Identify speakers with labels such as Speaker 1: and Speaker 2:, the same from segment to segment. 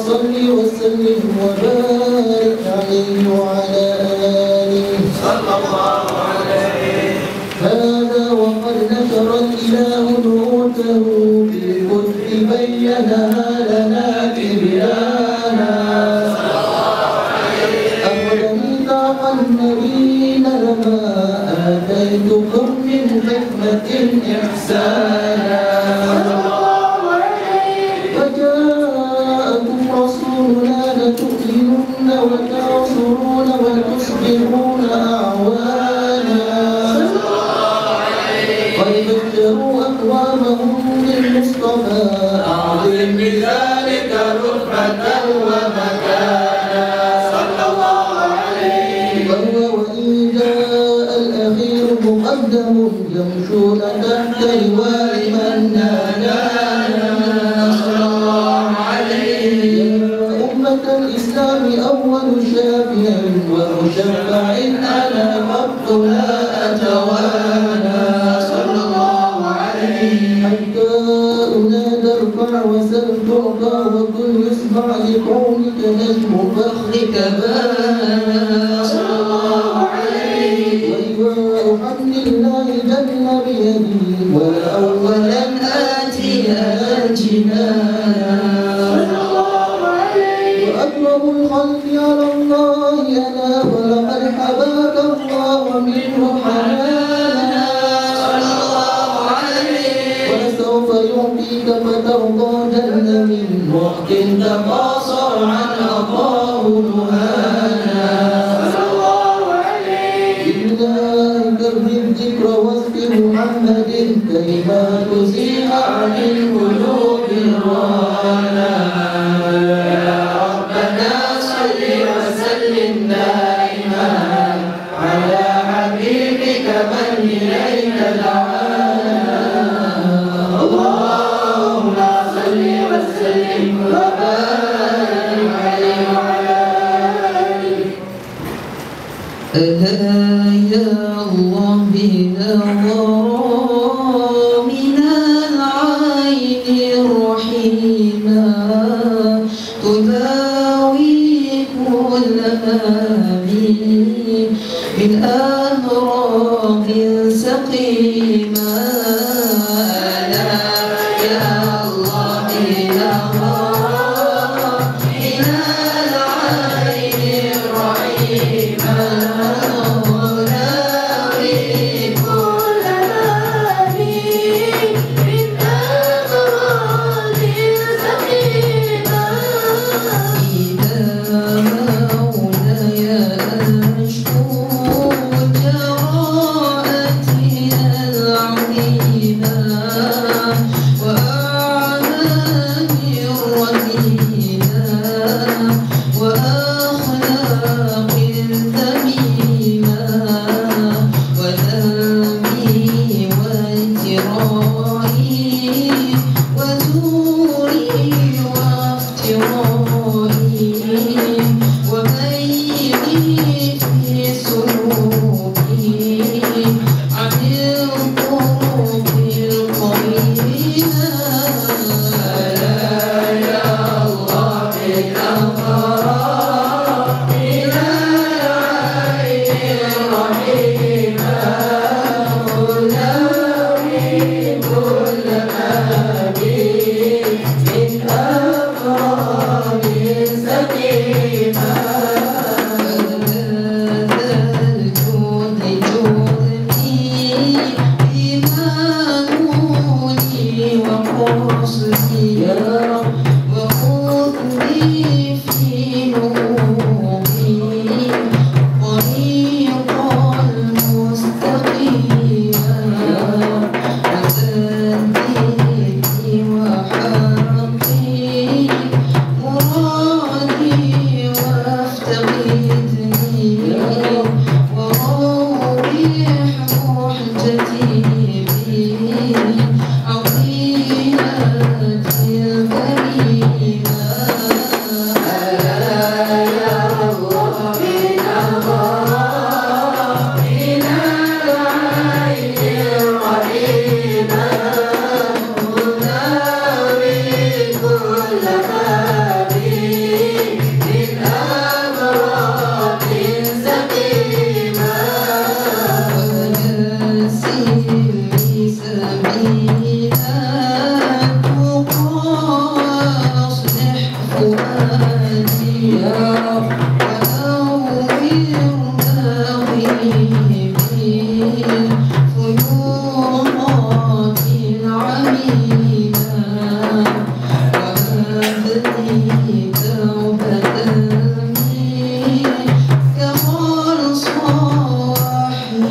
Speaker 1: صل وسلم وبارك عليه وعلى آله.
Speaker 2: صلى الله عليه.
Speaker 1: هذا وقد نشر الإله نوته بالكتب بينها لنا تبيانا أخذ ميثاق النبيين لما آتيتكم من حكمة إحسانا. بالمصطفى أعظم بذلك رتبة ومكانا
Speaker 2: صلى الله عليه
Speaker 1: وهو وإن جاء الأخير مقدم يمشون تحت لواء من نادانا
Speaker 2: صلى الله عليه
Speaker 1: يا أمة الإسلام أول شافع ومشفع يسمع لقومك نجم فخرك بانا
Speaker 2: صلى الله عليه
Speaker 1: وإيواء حمد الله جل بيدي
Speaker 2: صلى الله عليه
Speaker 1: وأكرم الخلق على الله أنا ولقد حباك الله منه حنانا
Speaker 2: صلى الله عليه
Speaker 1: ولسوف يعطيك فترضى جل من وقت تقاصر عن أطاه نهانا
Speaker 2: صلى الله عليه
Speaker 1: لله كرم الذكر واذكر محمد كيما تزيح عن القلوب الرانا ألا يا الله بنظر من العين الرحيمة تداوي كل بي من أمراض سقيمة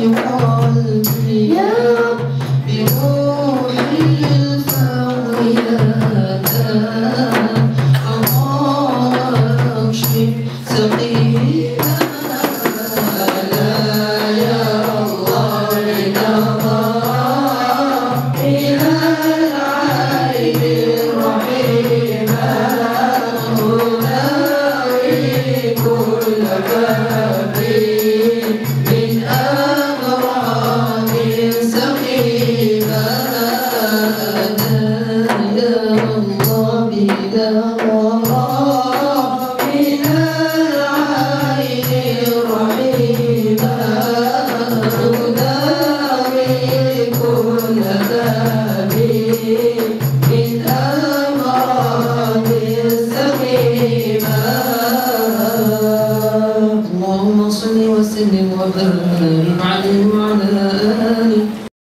Speaker 1: meu coração. the